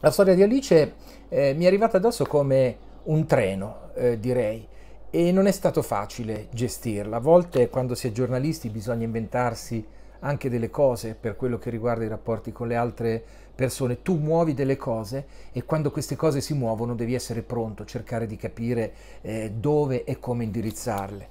La storia di Alice eh, mi è arrivata addosso come un treno, eh, direi, e non è stato facile gestirla. A volte quando si è giornalisti bisogna inventarsi anche delle cose per quello che riguarda i rapporti con le altre persone. Tu muovi delle cose e quando queste cose si muovono devi essere pronto, cercare di capire eh, dove e come indirizzarle.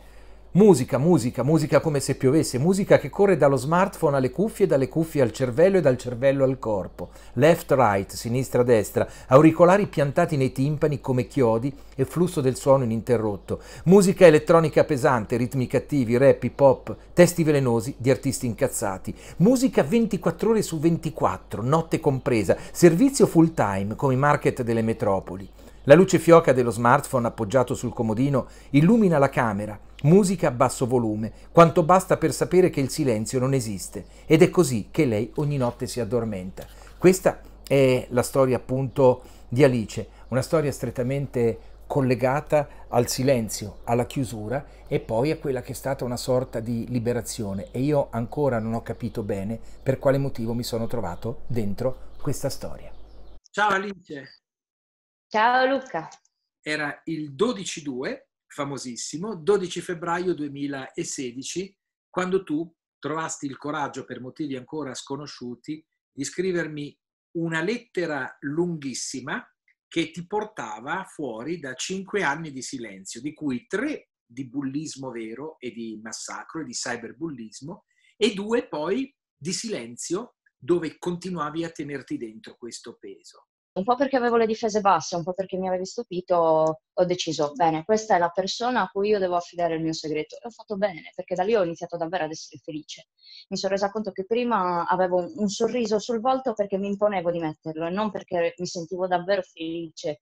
Musica, musica, musica come se piovesse, musica che corre dallo smartphone alle cuffie, dalle cuffie al cervello e dal cervello al corpo. Left, right, sinistra, destra, auricolari piantati nei timpani come chiodi e flusso del suono ininterrotto. Musica elettronica pesante, ritmi cattivi, rap, hip hop, testi velenosi di artisti incazzati. Musica 24 ore su 24, notte compresa, servizio full time come i market delle metropoli. La luce fioca dello smartphone appoggiato sul comodino illumina la camera, musica a basso volume, quanto basta per sapere che il silenzio non esiste ed è così che lei ogni notte si addormenta. Questa è la storia appunto di Alice, una storia strettamente collegata al silenzio, alla chiusura e poi a quella che è stata una sorta di liberazione e io ancora non ho capito bene per quale motivo mi sono trovato dentro questa storia. Ciao Alice. Ciao Luca. Era il 12-2, famosissimo, 12 febbraio 2016, quando tu trovasti il coraggio, per motivi ancora sconosciuti, di scrivermi una lettera lunghissima che ti portava fuori da cinque anni di silenzio, di cui tre di bullismo vero e di massacro e di cyberbullismo e due poi di silenzio dove continuavi a tenerti dentro questo peso un po' perché avevo le difese basse, un po' perché mi avevi stupito, ho deciso, bene, questa è la persona a cui io devo affidare il mio segreto. E ho fatto bene, perché da lì ho iniziato davvero ad essere felice. Mi sono resa conto che prima avevo un sorriso sul volto perché mi imponevo di metterlo e non perché mi sentivo davvero felice.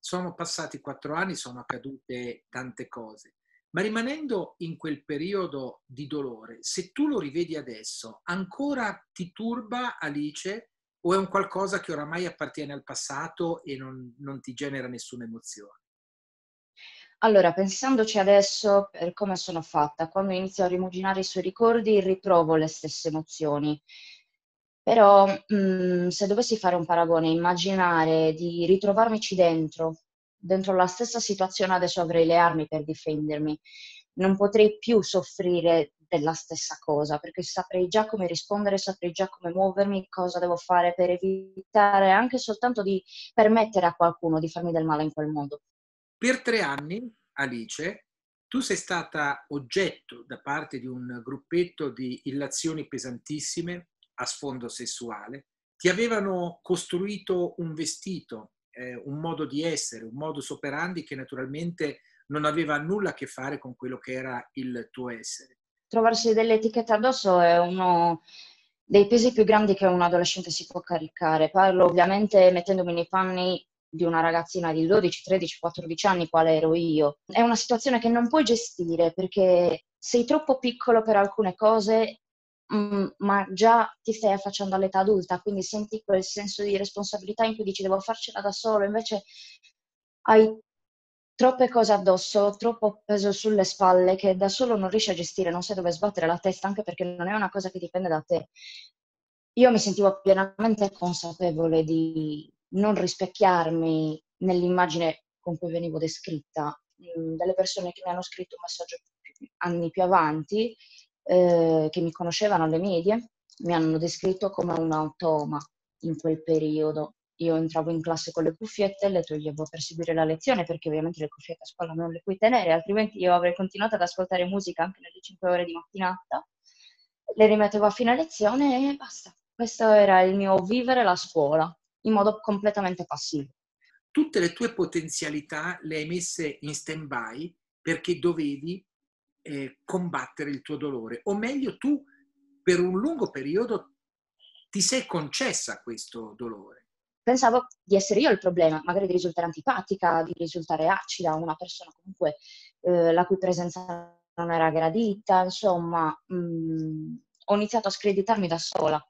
Sono passati quattro anni, sono accadute tante cose. Ma rimanendo in quel periodo di dolore, se tu lo rivedi adesso, ancora ti turba Alice o è un qualcosa che oramai appartiene al passato e non, non ti genera nessuna emozione? Allora, pensandoci adesso per come sono fatta, quando inizio a rimuginare i suoi ricordi, riprovo le stesse emozioni. Però mh, mm, se dovessi fare un paragone, immaginare di ritrovarmici dentro, dentro la stessa situazione, adesso avrei le armi per difendermi. Non potrei più soffrire della stessa cosa, perché saprei già come rispondere, saprei già come muovermi, cosa devo fare per evitare anche soltanto di permettere a qualcuno di farmi del male in quel modo. Per tre anni, Alice, tu sei stata oggetto da parte di un gruppetto di illazioni pesantissime a sfondo sessuale. Ti avevano costruito un vestito, eh, un modo di essere, un modus operandi che naturalmente non aveva nulla a che fare con quello che era il tuo essere trovarsi delle etichette addosso è uno dei pesi più grandi che un adolescente si può caricare. Parlo ovviamente mettendomi nei panni di una ragazzina di 12, 13, 14 anni, quale ero io. È una situazione che non puoi gestire perché sei troppo piccolo per alcune cose, mm, ma già ti stai affacciando all'età adulta, quindi senti quel senso di responsabilità in cui dici devo farcela da solo, invece hai troppe cose addosso, troppo peso sulle spalle che da solo non riesci a gestire, non sai dove sbattere la testa, anche perché non è una cosa che dipende da te. Io mi sentivo pienamente consapevole di non rispecchiarmi nell'immagine con cui venivo descritta. Mm, delle persone che mi hanno scritto un messaggio anni più avanti, eh, che mi conoscevano alle medie, mi hanno descritto come un automa in quel periodo io entravo in classe con le cuffiette, le toglievo per seguire la lezione perché ovviamente le cuffiette a scuola non le puoi tenere, altrimenti io avrei continuato ad ascoltare musica anche nelle 5 ore di mattinata. Le rimettevo a fine lezione e basta. Questo era il mio vivere la scuola in modo completamente passivo. Tutte le tue potenzialità le hai messe in stand-by perché dovevi eh, combattere il tuo dolore, o meglio tu per un lungo periodo ti sei concessa questo dolore pensavo di essere io il problema, magari di risultare antipatica, di risultare acida, una persona comunque eh, la cui presenza non era gradita, insomma, mh, mm, ho iniziato a screditarmi da sola,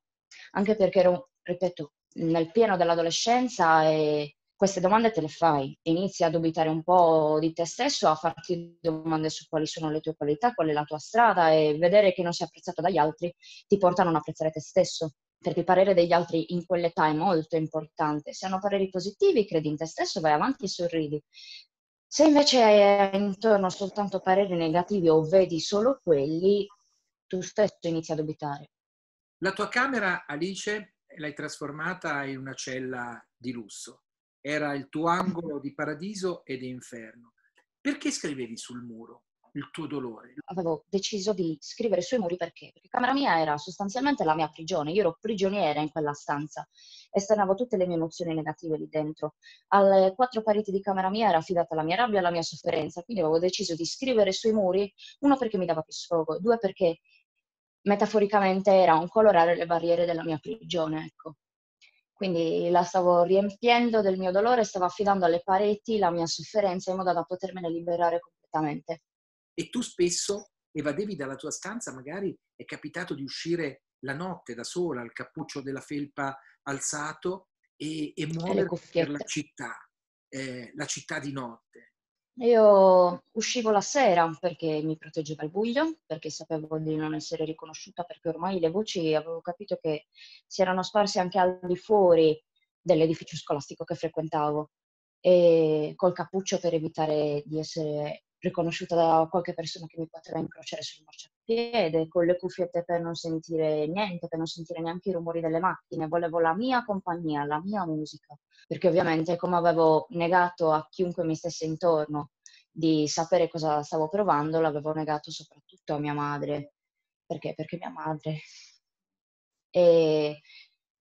anche perché ero, ripeto, nel pieno dell'adolescenza e queste domande te le fai, inizi a dubitare un po' di te stesso, a farti domande su quali sono le tue qualità, qual è la tua strada e vedere che non sei apprezzato dagli altri ti porta a non apprezzare te stesso perché il parere degli altri in quell'età è molto importante. Se hanno pareri positivi, credi in te stesso, vai avanti e sorridi. Se invece hai intorno soltanto pareri negativi o vedi solo quelli, tu stesso inizi a dubitare. La tua camera, Alice, l'hai trasformata in una cella di lusso. Era il tuo angolo di paradiso e di inferno. Perché scrivevi sul muro? Il tuo dolore? Avevo deciso di scrivere sui muri perché? Perché camera mia era sostanzialmente la mia prigione, io ero prigioniera in quella stanza, esternavo tutte le mie emozioni negative lì dentro. Alle quattro pareti di camera mia era affidata la mia rabbia e la mia sofferenza, quindi avevo deciso di scrivere sui muri, uno perché mi dava più sfogo, due perché metaforicamente era un colorare le barriere della mia prigione, ecco. Quindi la stavo riempiendo del mio dolore, stavo affidando alle pareti la mia sofferenza in modo da potermene liberare completamente e tu spesso evadevi dalla tua stanza, magari è capitato di uscire la notte da sola, al cappuccio della felpa alzato e, e muoverti per la città, eh, la città di notte. Io uscivo la sera perché mi proteggeva il buio, perché sapevo di non essere riconosciuta, perché ormai le voci avevo capito che si erano sparse anche al di fuori dell'edificio scolastico che frequentavo, e col cappuccio per evitare di essere riconosciuta da qualche persona che mi poteva incrociare sul marciapiede, con le cuffiette per non sentire niente, per non sentire neanche i rumori delle macchine. Volevo la mia compagnia, la mia musica, perché ovviamente come avevo negato a chiunque mi stesse intorno di sapere cosa stavo provando, l'avevo negato soprattutto a mia madre. Perché? Perché mia madre. E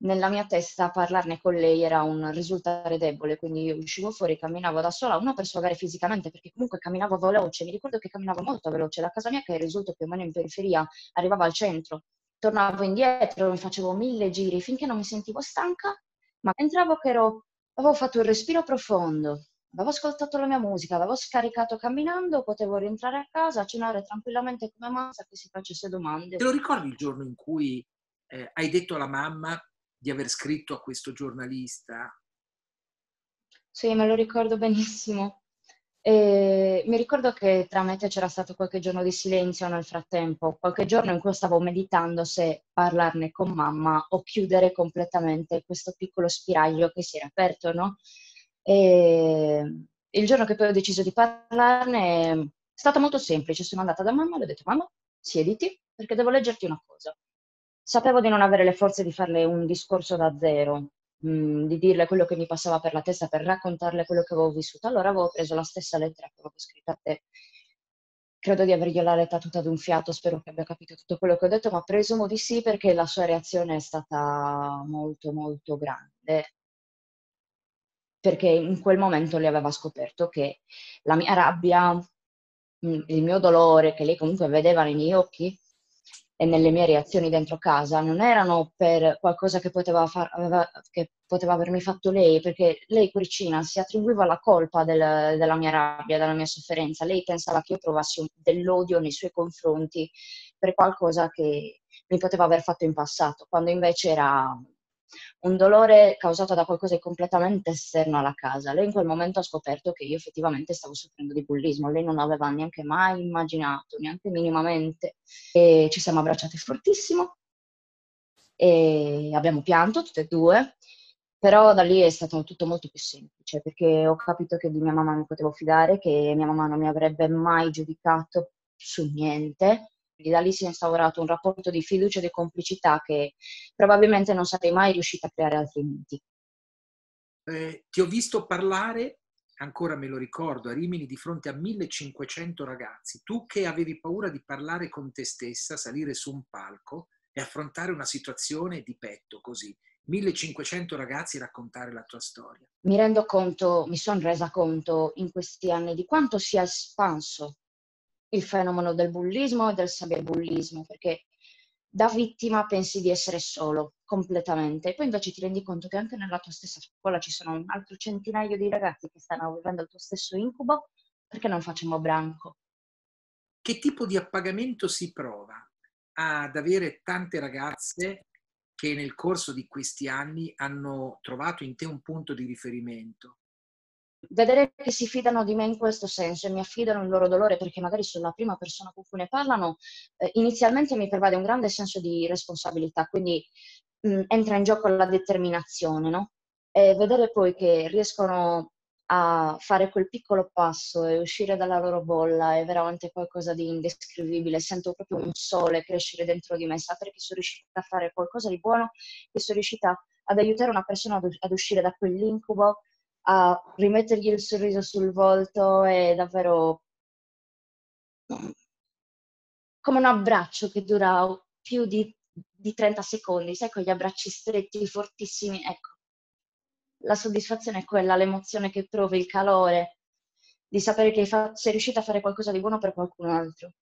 nella mia testa parlarne con lei era un risultare debole, quindi io uscivo fuori, camminavo da sola, uno per sfogare fisicamente, perché comunque camminavo veloce, mi ricordo che camminavo molto veloce, da casa mia che risulta più o meno in periferia, arrivavo al centro, tornavo indietro, mi facevo mille giri finché non mi sentivo stanca, ma entravo che ero, avevo fatto un respiro profondo, avevo ascoltato la mia musica, avevo scaricato camminando, potevo rientrare a casa, cenare tranquillamente come massa che si facesse domande. Te lo ricordi il giorno in cui eh, hai detto alla mamma di aver scritto a questo giornalista? Sì, me lo ricordo benissimo. E mi ricordo che tra me e te c'era stato qualche giorno di silenzio nel frattempo, qualche giorno in cui stavo meditando se parlarne con mamma o chiudere completamente questo piccolo spiraglio che si era aperto, no? E il giorno che poi ho deciso di parlarne è stato molto semplice, sono andata da mamma e le ho detto mamma, siediti perché devo leggerti una cosa sapevo di non avere le forze di farle un discorso da zero, mh, mm, di dirle quello che mi passava per la testa, per raccontarle quello che avevo vissuto. Allora avevo preso la stessa lettera che avevo scritto a te. Credo di avergliela letta tutta ad un fiato, spero che abbia capito tutto quello che ho detto, ma presumo di sì perché la sua reazione è stata molto molto grande. Perché in quel momento le aveva scoperto che la mia rabbia, mm, il mio dolore, che lei comunque vedeva nei miei occhi, e nelle mie reazioni dentro casa non erano per qualcosa che poteva, far, aveva, che poteva avermi fatto lei, perché lei, cuoricina, si attribuiva la colpa del, della mia rabbia, della mia sofferenza. Lei pensava che io provassi dell'odio nei suoi confronti per qualcosa che mi poteva aver fatto in passato, quando invece era un dolore causato da qualcosa di completamente esterno alla casa. Lei in quel momento ha scoperto che io effettivamente stavo soffrendo di bullismo, lei non aveva neanche mai immaginato, neanche minimamente. E ci siamo abbracciati fortissimo e abbiamo pianto tutte e due, però da lì è stato tutto molto più semplice perché ho capito che di mia mamma mi potevo fidare, che mia mamma non mi avrebbe mai giudicato su niente quindi da lì si è instaurato un rapporto di fiducia e di complicità che probabilmente non sarei mai riuscita a creare altrimenti. Eh, ti ho visto parlare, ancora me lo ricordo, a Rimini di fronte a 1500 ragazzi. Tu che avevi paura di parlare con te stessa, salire su un palco e affrontare una situazione di petto così. 1500 ragazzi raccontare la tua storia. Mi rendo conto, mi sono resa conto in questi anni di quanto sia espanso il fenomeno del bullismo e del cyberbullismo, perché da vittima pensi di essere solo completamente poi invece ti rendi conto che anche nella tua stessa scuola ci sono un altro centinaio di ragazzi che stanno vivendo il tuo stesso incubo, perché non facciamo branco? Che tipo di appagamento si prova ad avere tante ragazze che nel corso di questi anni hanno trovato in te un punto di riferimento? Vedere che si fidano di me in questo senso e mi affidano il loro dolore perché magari sono la prima persona con cui ne parlano, eh, inizialmente mi pervade un grande senso di responsabilità, quindi mh, entra in gioco la determinazione, no? E vedere poi che riescono a fare quel piccolo passo e uscire dalla loro bolla è veramente qualcosa di indescrivibile. Sento proprio un sole crescere dentro di me, sapere che sono riuscita a fare qualcosa di buono, che sono riuscita ad aiutare una persona ad uscire da quell'incubo, a rimettergli il sorriso sul volto è davvero come un abbraccio che dura più di, di 30 secondi, sai, con gli abbracci stretti, fortissimi, ecco. La soddisfazione è quella, l'emozione che provi, il calore di sapere che sei riuscita a fare qualcosa di buono per qualcun altro.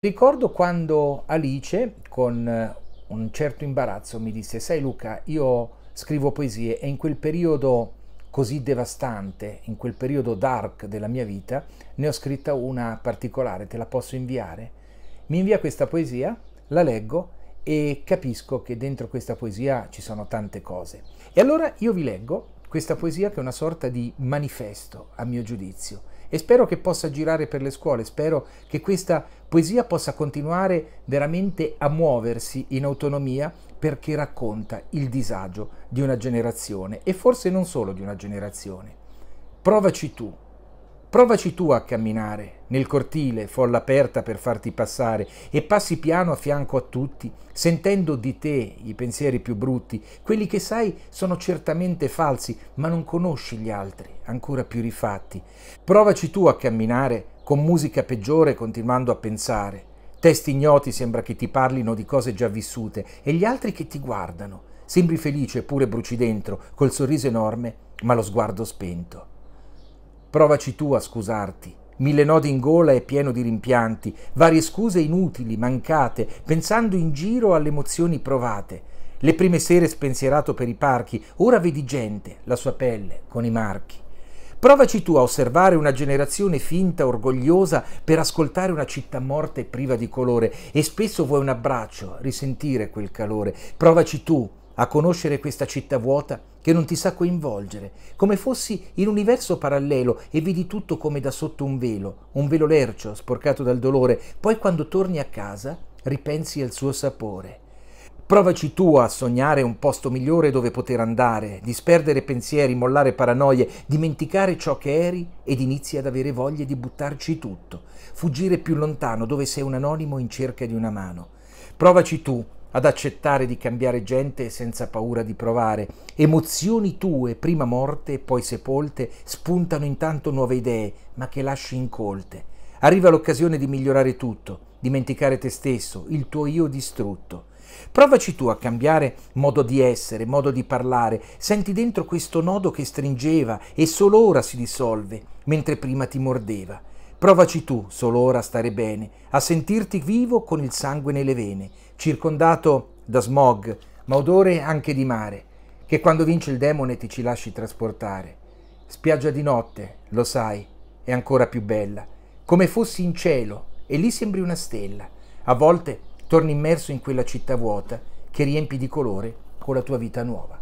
Ricordo quando Alice, con un certo imbarazzo, mi disse, sai Luca, io scrivo poesie e in quel periodo così devastante, in quel periodo dark della mia vita, ne ho scritta una particolare, te la posso inviare? Mi invia questa poesia, la leggo e capisco che dentro questa poesia ci sono tante cose. E allora io vi leggo questa poesia che è una sorta di manifesto, a mio giudizio, e spero che possa girare per le scuole, spero che questa poesia possa continuare veramente a muoversi in autonomia perché racconta il disagio di una generazione e forse non solo di una generazione. Provaci tu Provaci tu a camminare nel cortile, folla aperta per farti passare, e passi piano a fianco a tutti, sentendo di te i pensieri più brutti, quelli che sai sono certamente falsi, ma non conosci gli altri, ancora più rifatti. Provaci tu a camminare con musica peggiore continuando a pensare. Testi ignoti sembra che ti parlino di cose già vissute, e gli altri che ti guardano. Sembri felice eppure bruci dentro, col sorriso enorme, ma lo sguardo spento. Provaci tu a scusarti. Mille nodi in gola e pieno di rimpianti, varie scuse inutili, mancate, pensando in giro alle emozioni provate. Le prime sere spensierato per i parchi, ora vedi gente, la sua pelle, con i marchi. Provaci tu a osservare una generazione finta, orgogliosa, per ascoltare una città morta e priva di colore, e spesso vuoi un abbraccio, risentire quel calore. Provaci tu a conoscere questa città vuota che non ti sa coinvolgere, come fossi in un universo parallelo e vedi tutto come da sotto un velo, un velo lercio, sporcato dal dolore, poi quando torni a casa ripensi al suo sapore. Provaci tu a sognare un posto migliore dove poter andare, disperdere pensieri, mollare paranoie, dimenticare ciò che eri ed inizi ad avere voglia di buttarci tutto, fuggire più lontano dove sei un anonimo in cerca di una mano. Provaci tu ad accettare di cambiare gente senza paura di provare. Emozioni tue, prima morte e poi sepolte, spuntano intanto nuove idee, ma che lasci incolte. Arriva l'occasione di migliorare tutto, dimenticare te stesso, il tuo io distrutto. Provaci tu a cambiare modo di essere, modo di parlare. Senti dentro questo nodo che stringeva e solo ora si dissolve, mentre prima ti mordeva. Provaci tu, solo ora a stare bene, a sentirti vivo con il sangue nelle vene, circondato da smog, ma odore anche di mare, che quando vince il demone ti ci lasci trasportare. Spiaggia di notte, lo sai, è ancora più bella, come fossi in cielo e lì sembri una stella. A volte torni immerso in quella città vuota che riempi di colore con la tua vita nuova.